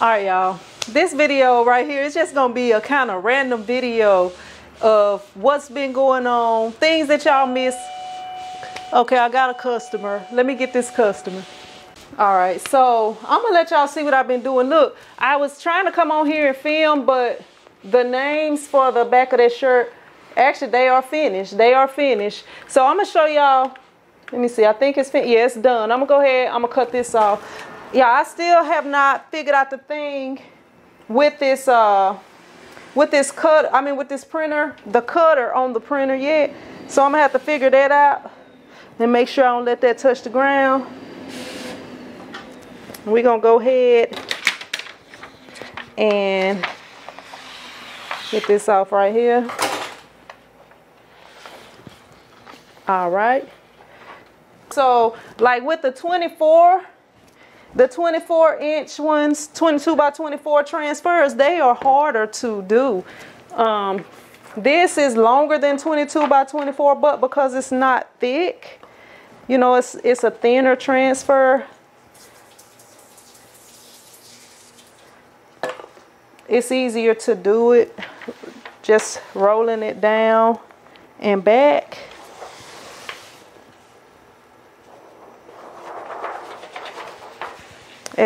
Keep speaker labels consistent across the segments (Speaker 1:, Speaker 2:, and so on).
Speaker 1: All right, y'all. This video right here is just gonna be a kind of random video of what's been going on, things that y'all miss. Okay, I got a customer. Let me get this customer. All right, so I'm gonna let y'all see what I've been doing. Look, I was trying to come on here and film, but the names for the back of that shirt, actually they are finished. They are finished. So I'm gonna show y'all, let me see, I think it's finished. Yeah, it's done. I'm gonna go ahead, I'm gonna cut this off yeah, I still have not figured out the thing with this uh with this cut I mean with this printer. The cutter on the printer yet. So I'm gonna have to figure that out and make sure I don't let that touch the ground. We're gonna go ahead and get this off right here. All right. So like with the 24 the 24 inch ones, 22 by 24 transfers, they are harder to do. Um, this is longer than 22 by 24, but because it's not thick, you know, it's, it's a thinner transfer. It's easier to do it just rolling it down and back.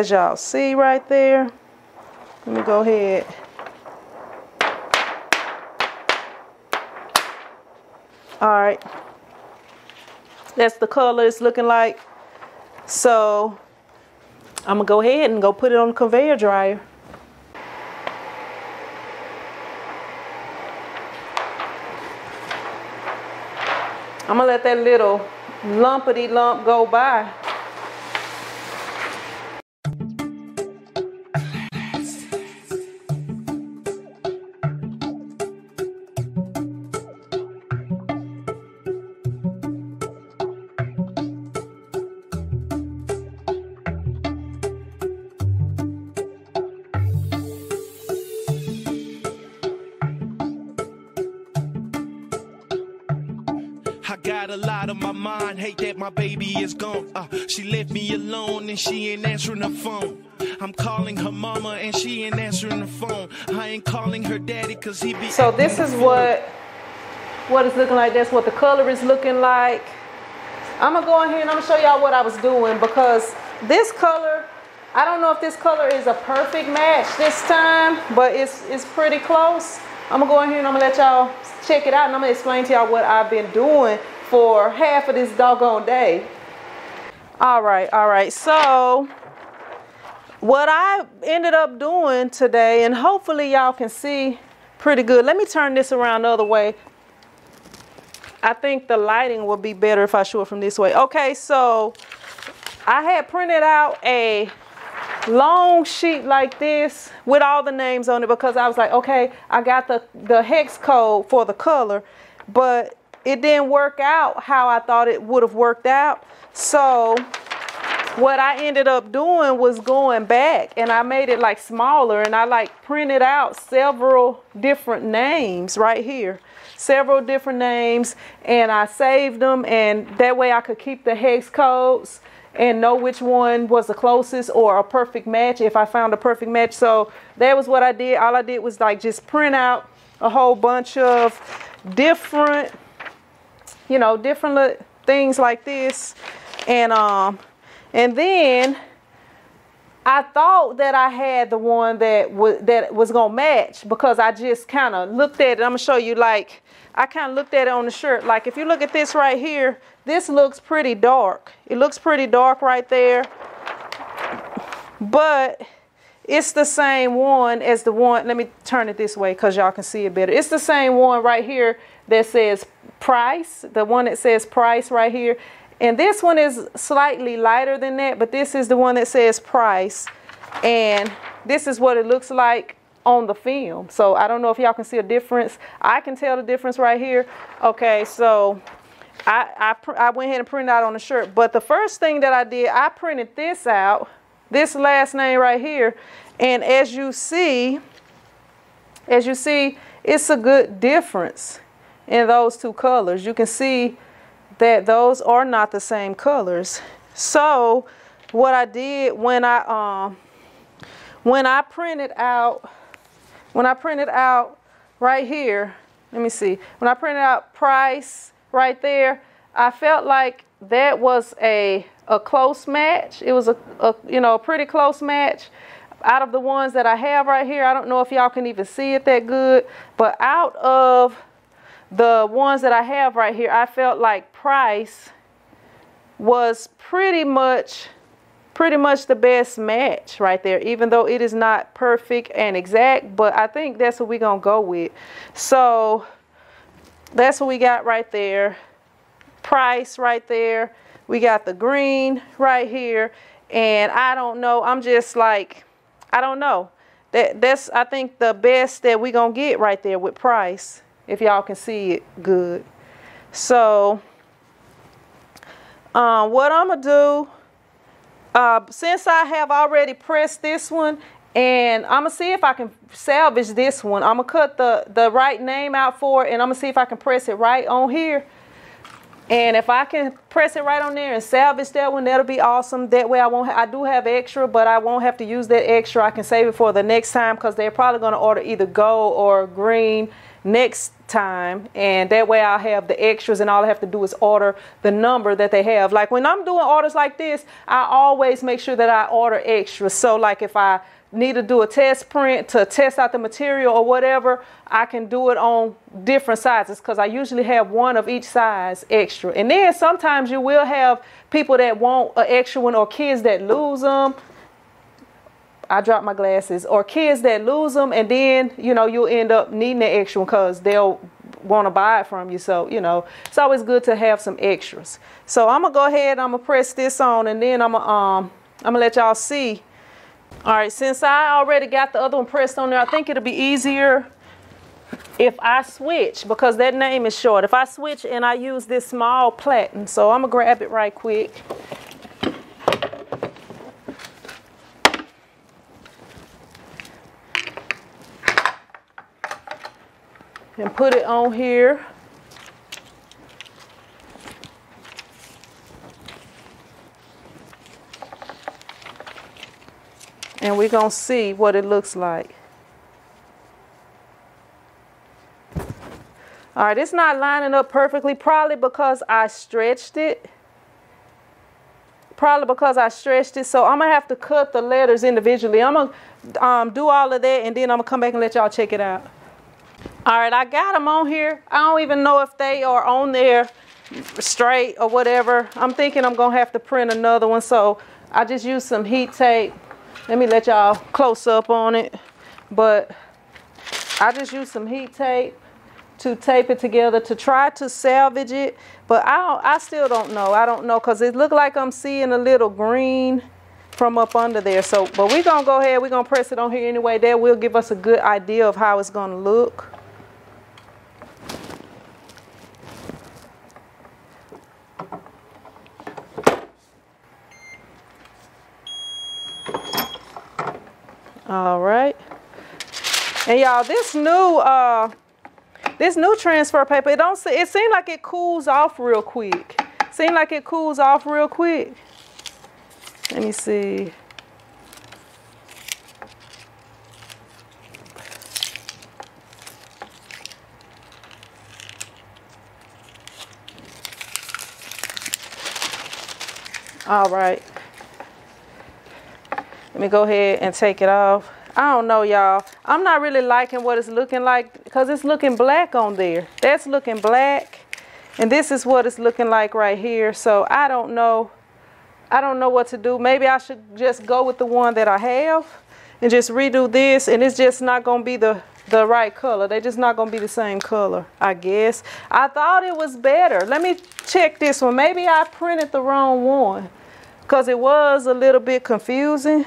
Speaker 1: As y'all see right there let me go ahead. All right. That's the color it's looking like. So I'm gonna go ahead and go put it on the conveyor dryer. I'm gonna let that little lumpity lump go by
Speaker 2: lot on my mind. Hate that my baby is gone. Uh, she left me alone and she ain't answering the phone. I'm calling her mama and she ain't answering the phone. I ain't calling her daddy cause he be.
Speaker 1: So this is what what it's looking like. That's what the color is looking like. I'm gonna go in here and I'm gonna show y'all what I was doing because this color, I don't know if this color is a perfect match this time, but it's it's pretty close. I'm gonna go in here and I'm gonna let y'all check it out and I'm gonna explain to y'all what I've been doing for half of this doggone day. All right, all right. So what I ended up doing today, and hopefully y'all can see pretty good. Let me turn this around the other way. I think the lighting will be better if I show it from this way. Okay, so I had printed out a long sheet like this with all the names on it because I was like, okay, I got the, the hex code for the color, but it didn't work out how I thought it would have worked out. So what I ended up doing was going back and I made it like smaller and I like printed out several different names right here. Several different names and I saved them and that way I could keep the hex codes and know which one was the closest or a perfect match if I found a perfect match. So that was what I did. All I did was like just print out a whole bunch of different, you know, different things like this. And um, and then I thought that I had the one that was that was gonna match because I just kind of looked at it. I'm gonna show you like I kind of looked at it on the shirt. Like if you look at this right here, this looks pretty dark. It looks pretty dark right there. But it's the same one as the one. Let me turn it this way because y'all can see it better. It's the same one right here that says price. The one that says price right here. And this one is slightly lighter than that, but this is the one that says price. And this is what it looks like on the film. So I don't know if y'all can see a difference. I can tell the difference right here. Okay, so I, I, I went ahead and printed out on the shirt. But the first thing that I did, I printed this out, this last name right here. And as you see, as you see, it's a good difference in those two colors. You can see that those are not the same colors. So what I did when I um, when I printed out, when I printed out right here, let me see, when I printed out price right there, I felt like that was a, a close match. It was a, a, you know, a pretty close match. Out of the ones that I have right here, I don't know if y'all can even see it that good, but out of the ones that I have right here, I felt like price was pretty much pretty much the best match right there even though it is not perfect and exact but I think that's what we're gonna go with. So that's what we got right there. Price right there. We got the green right here and I don't know I'm just like I don't know. That that's I think the best that we're gonna get right there with price if y'all can see it good so um, what I'm gonna do, uh, since I have already pressed this one, and I'm gonna see if I can salvage this one. I'm gonna cut the, the right name out for it, and I'm gonna see if I can press it right on here. And if I can press it right on there and salvage that one, that'll be awesome. That way I won't, I do have extra, but I won't have to use that extra. I can save it for the next time because they're probably gonna order either gold or green next time and that way I'll have the extras and all I have to do is order the number that they have. Like when I'm doing orders like this, I always make sure that I order extras. So like if I need to do a test print to test out the material or whatever, I can do it on different sizes because I usually have one of each size extra. And then sometimes you will have people that want an extra one or kids that lose them I drop my glasses, or kids that lose them, and then you know you'll end up needing the extra one because they'll want to buy it from you. So you know it's always good to have some extras. So I'm gonna go ahead. I'm gonna press this on, and then I'm gonna um I'm gonna let y'all see. All right, since I already got the other one pressed on there, I think it'll be easier if I switch because that name is short. If I switch and I use this small platen, so I'm gonna grab it right quick. And put it on here. And we're going to see what it looks like. All right, it's not lining up perfectly, probably because I stretched it. Probably because I stretched it. So I'm going to have to cut the letters individually. I'm going to um, do all of that, and then I'm going to come back and let y'all check it out. All right, I got them on here. I don't even know if they are on there straight or whatever. I'm thinking I'm gonna have to print another one. So I just use some heat tape. Let me let y'all close up on it. But I just use some heat tape to tape it together to try to salvage it. But I, I still don't know. I don't know because it looked like I'm seeing a little green from up under there. So, but we're gonna go ahead, we're gonna press it on here anyway. That will give us a good idea of how it's gonna look. All right. And y'all, this new uh this new transfer paper, it don't it seems like it cools off real quick. Seems like it cools off real quick. Let me see. All right. Let me go ahead and take it off. I don't know, y'all. I'm not really liking what it's looking like because it's looking black on there. That's looking black. And this is what it's looking like right here. So I don't know. I don't know what to do. Maybe I should just go with the one that I have and just redo this. And it's just not going to be the, the right color. They're just not going to be the same color, I guess. I thought it was better. Let me check this one. Maybe I printed the wrong one because it was a little bit confusing.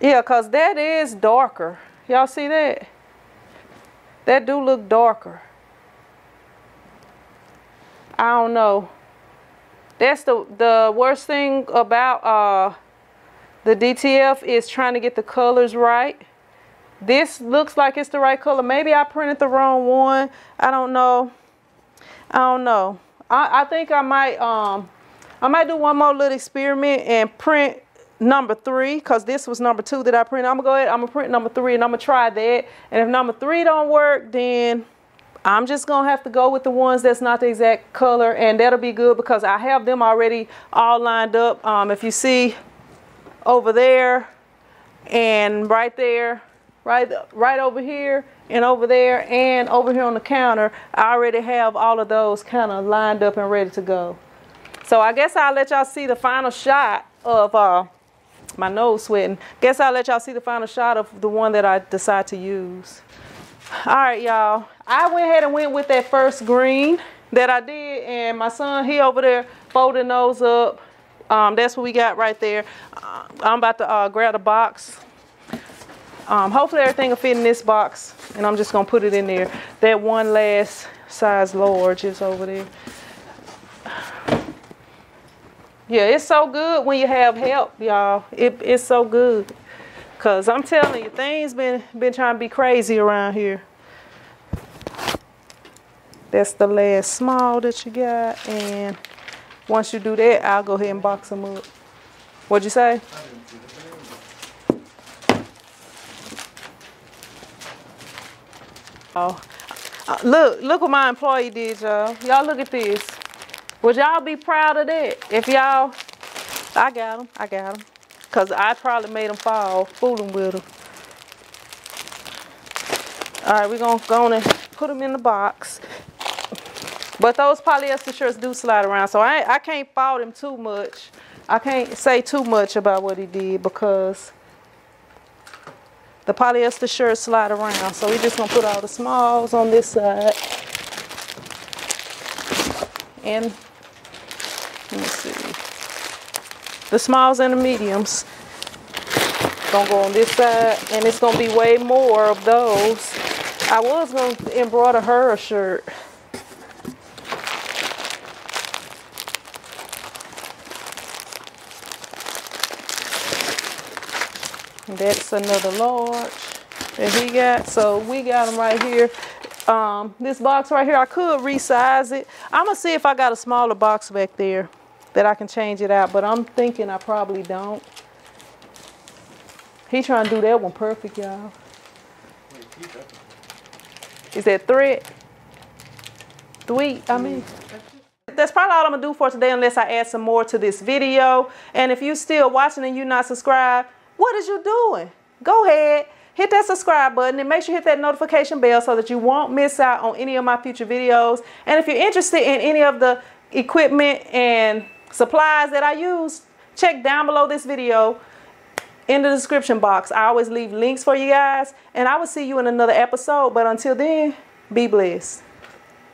Speaker 1: Yeah, because that is darker. Y'all see that? That do look darker. I don't know. That's the, the worst thing about uh, the DTF is trying to get the colors right. This looks like it's the right color. Maybe I printed the wrong one. I don't know. I don't know. I, I think I might um I might do one more little experiment and print number three because this was number two that I printed. I'm gonna go ahead, I'm gonna print number three and I'm gonna try that. And if number three don't work, then I'm just gonna have to go with the ones that's not the exact color and that'll be good because I have them already all lined up. Um, if you see over there and right there, right, right over here and over there and over here on the counter, I already have all of those kind of lined up and ready to go. So I guess I'll let y'all see the final shot of uh, my nose sweating. Guess I'll let y'all see the final shot of the one that I decide to use. All right, y'all. I went ahead and went with that first green that I did, and my son, he over there folding those up. Um, that's what we got right there. Uh, I'm about to uh, grab the box. Um, hopefully everything will fit in this box, and I'm just gonna put it in there. That one last size large is over there. Yeah, it's so good when you have help, y'all. It, it's so good. Cause I'm telling you, things been been trying to be crazy around here. That's the last small that you got, and once you do that, I'll go ahead and box them up. What'd you say? Oh, uh, look, look what my employee did, y'all. Y'all look at this. Would y'all be proud of that? If y'all, I got them, I got them. Because I probably made them fall, fooling with them. All right, we're to go and put them in the box. But those polyester shirts do slide around, so I, I can't fault him too much. I can't say too much about what he did because the polyester shirts slide around. So we're just to put all the smalls on this side. And let me see. The smalls and the mediums. Gonna go on this side, and it's gonna be way more of those. I was gonna embroider her a shirt. That's another large that he got. So we got them right here um, this box right here, I could resize it. I'm gonna see if I got a smaller box back there that I can change it out, but I'm thinking I probably don't. He trying to do that one perfect, y'all. Is that thread? Sweet, I mean. That's probably all I'm gonna do for today unless I add some more to this video. And if you're still watching and you're not subscribed, what is you doing? Go ahead hit that subscribe button and make sure you hit that notification bell so that you won't miss out on any of my future videos. And if you're interested in any of the equipment and supplies that I use, check down below this video in the description box. I always leave links for you guys and I will see you in another episode. But until then, be blessed.